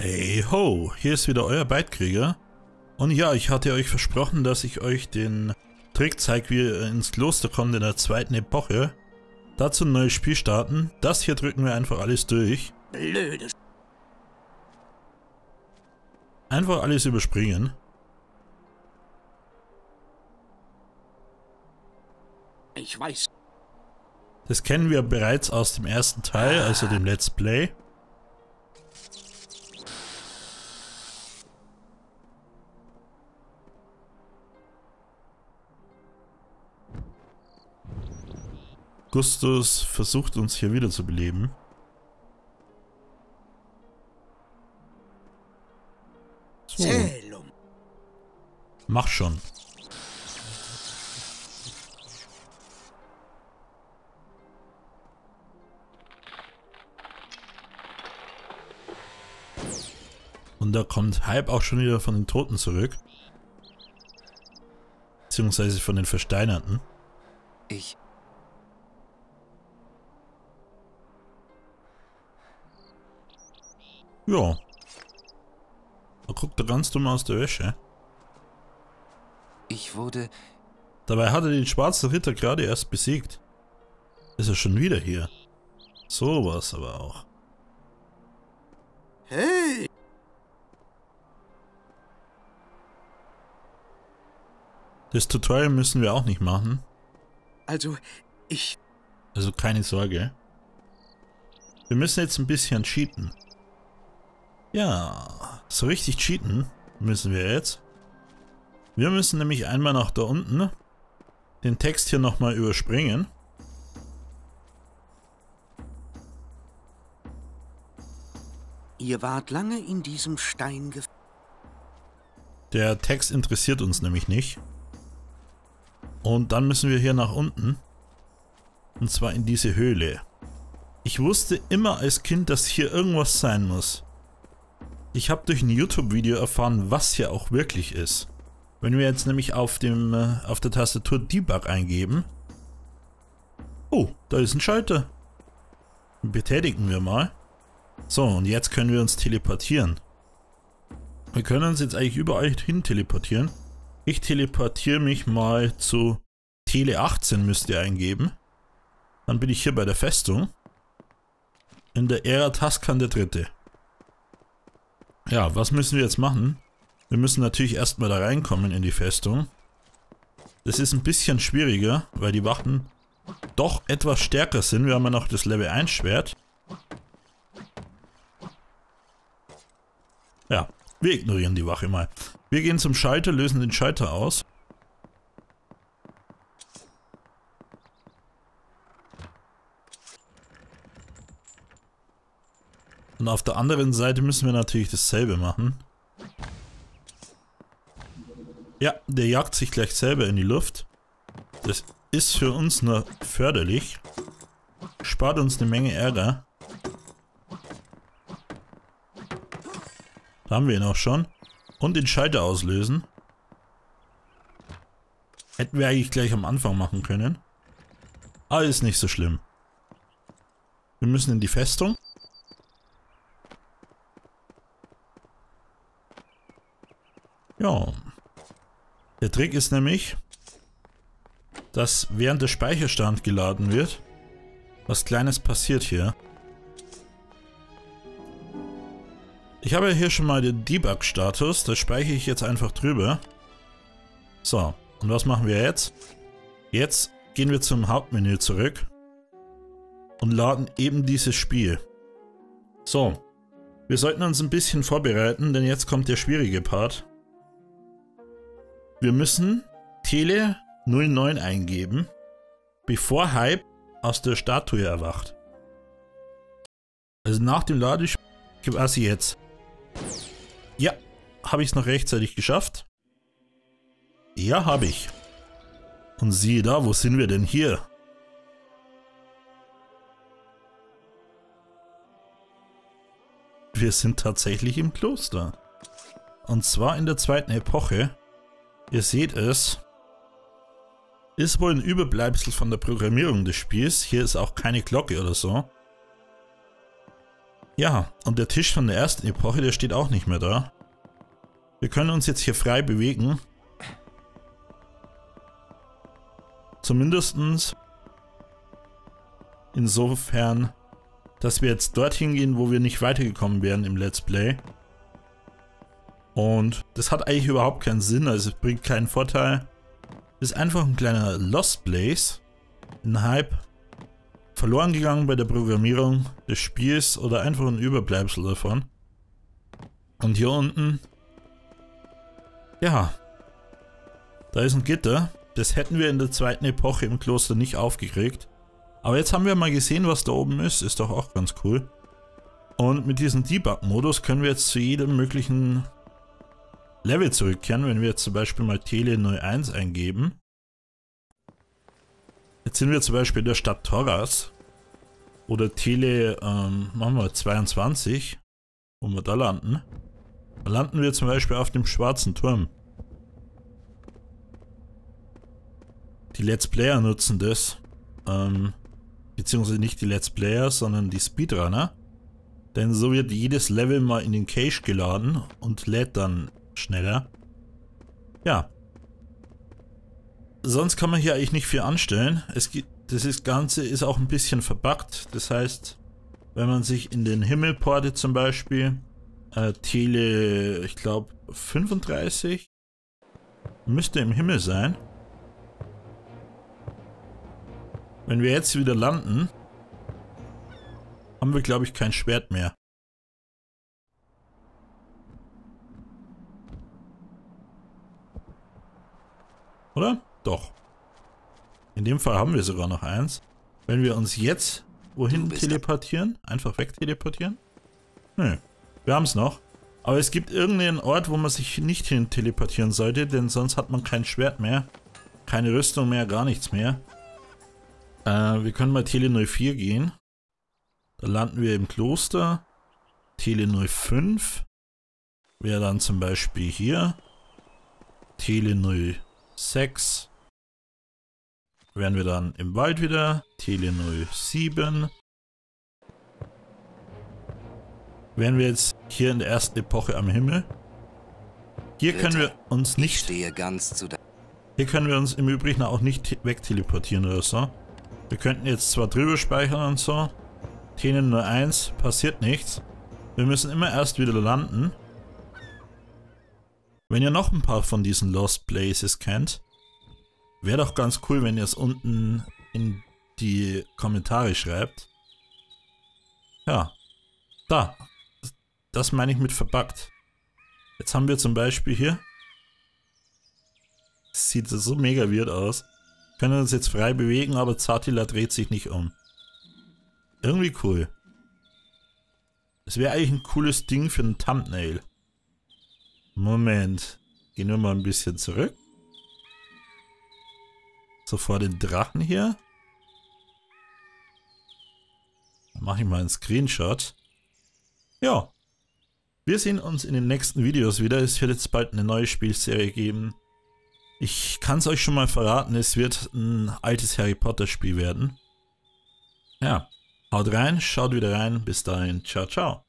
Hey ho, hier ist wieder euer Beitkrieger. Und ja, ich hatte euch versprochen, dass ich euch den Trick zeige, wie ihr ins Kloster kommt in der zweiten Epoche. Dazu ein neues Spiel starten. Das hier drücken wir einfach alles durch. Blödes. Einfach alles überspringen. Ich weiß. Das kennen wir bereits aus dem ersten Teil, also dem Let's Play. Gustus versucht uns hier wieder zu beleben. So, mach schon. Und da kommt Hype auch schon wieder von den Toten zurück. Beziehungsweise von den Versteinerten. Ich. Ja. Da guckt er ganz dumm aus der Wäsche. Ich wurde. Dabei hat er den schwarzen Ritter gerade erst besiegt. Ist er schon wieder hier? So was aber auch. Hey! Das Tutorial müssen wir auch nicht machen. Also, ich. Also keine Sorge. Wir müssen jetzt ein bisschen cheaten. Ja, so richtig cheaten müssen wir jetzt. Wir müssen nämlich einmal nach da unten den Text hier nochmal überspringen. Ihr wart lange in diesem Stein gefangen. Der Text interessiert uns nämlich nicht. Und dann müssen wir hier nach unten. Und zwar in diese Höhle. Ich wusste immer als Kind, dass hier irgendwas sein muss. Ich habe durch ein YouTube-Video erfahren, was hier auch wirklich ist. Wenn wir jetzt nämlich auf, dem, äh, auf der Tastatur Debug eingeben. Oh, da ist ein Schalter. Betätigen wir mal. So, und jetzt können wir uns teleportieren. Wir können uns jetzt eigentlich überall hin teleportieren. Ich teleportiere mich mal zu Tele 18 müsst ihr eingeben. Dann bin ich hier bei der Festung. In der Ära Taskan der Dritte. Ja, was müssen wir jetzt machen? Wir müssen natürlich erstmal da reinkommen in die Festung. Das ist ein bisschen schwieriger, weil die Wachen doch etwas stärker sind. Wir haben ja noch das Level 1 Schwert. Ja, wir ignorieren die Wache mal. Wir gehen zum Schalter, lösen den Schalter aus. Und auf der anderen Seite müssen wir natürlich dasselbe machen. Ja, der jagt sich gleich selber in die Luft. Das ist für uns nur förderlich. Spart uns eine Menge Ärger. Da haben wir ihn auch schon. Und den Schalter auslösen. Hätten wir eigentlich gleich am Anfang machen können. Aber ist nicht so schlimm. Wir müssen in die Festung. Ja. Der Trick ist nämlich, dass während der Speicherstand geladen wird, was Kleines passiert hier. Ich habe ja hier schon mal den Debug-Status, da speichere ich jetzt einfach drüber. So, und was machen wir jetzt? Jetzt gehen wir zum Hauptmenü zurück und laden eben dieses Spiel. So, wir sollten uns ein bisschen vorbereiten, denn jetzt kommt der schwierige Part. Wir müssen Tele 09 eingeben, bevor Hype aus der Statue erwacht. Also nach dem Ladespiel quasi jetzt. Ja, habe ich es noch rechtzeitig geschafft? Ja, habe ich. Und siehe da, wo sind wir denn hier? Wir sind tatsächlich im Kloster. Und zwar in der zweiten Epoche. Ihr seht es. Ist wohl ein Überbleibsel von der Programmierung des Spiels. Hier ist auch keine Glocke oder so. Ja, und der Tisch von der ersten Epoche, der steht auch nicht mehr da. Wir können uns jetzt hier frei bewegen. Zumindestens insofern, dass wir jetzt dorthin gehen, wo wir nicht weitergekommen wären im Let's Play. Und das hat eigentlich überhaupt keinen Sinn, also es bringt keinen Vorteil. Ist einfach ein kleiner Lost Place, ein Hype, verloren gegangen bei der Programmierung des Spiels oder einfach ein Überbleibsel davon. Und hier unten, ja, da ist ein Gitter. Das hätten wir in der zweiten Epoche im Kloster nicht aufgekriegt. Aber jetzt haben wir mal gesehen, was da oben ist. Ist doch auch ganz cool. Und mit diesem Debug-Modus können wir jetzt zu jedem möglichen Level zurückkehren, wenn wir jetzt zum Beispiel mal Tele 01 eingeben. Jetzt sind wir zum Beispiel in der Stadt Torras. Oder Tele, ähm, machen wir 22. Wo wir da landen. Da landen wir zum Beispiel auf dem schwarzen Turm. Die Let's Player nutzen das. Ähm, beziehungsweise nicht die Let's Player, sondern die Speedrunner. Denn so wird jedes Level mal in den Cache geladen und lädt dann schneller. Ja. Sonst kann man hier eigentlich nicht viel anstellen. Es gibt, das Ganze ist auch ein bisschen verbuggt. Das heißt, wenn man sich in den Himmel portet zum Beispiel, äh, Tele, ich glaube 35, müsste im Himmel sein. Wenn wir jetzt wieder landen, haben wir glaube ich kein Schwert mehr. Oder? Doch. In dem Fall haben wir sogar noch eins. Wenn wir uns jetzt wohin teleportieren, einfach wegteleportieren. Nö, wir haben es noch. Aber es gibt irgendeinen Ort, wo man sich nicht hin teleportieren sollte, denn sonst hat man kein Schwert mehr, keine Rüstung mehr, gar nichts mehr. Äh, wir können mal Tele 04 gehen. Da landen wir im Kloster. Tele 05 wäre dann zum Beispiel hier. Tele 05. 6 wären wir dann im Wald wieder. Tele 07. Wären wir jetzt hier in der ersten Epoche am Himmel. Hier Bitte. können wir uns nicht... stehe ganz zu hier können wir uns im Übrigen auch nicht wegteleportieren oder so. Wir könnten jetzt zwar drüber speichern und so. Tele 01 passiert nichts. Wir müssen immer erst wieder landen. Wenn ihr noch ein paar von diesen Lost Places kennt, wäre doch ganz cool, wenn ihr es unten in die Kommentare schreibt. Ja, da. Das meine ich mit verbuggt. Jetzt haben wir zum Beispiel hier. Sieht so mega weird aus. Können uns jetzt frei bewegen, aber Zatila dreht sich nicht um. Irgendwie cool. Das wäre eigentlich ein cooles Ding für ein Thumbnail. Moment. Gehen wir mal ein bisschen zurück. So vor den Drachen hier. Dann mache ich mal einen Screenshot. Ja. Wir sehen uns in den nächsten Videos wieder. Es wird jetzt bald eine neue Spielserie geben. Ich kann es euch schon mal verraten, es wird ein altes Harry Potter Spiel werden. Ja. Haut rein, schaut wieder rein. Bis dahin. Ciao, ciao.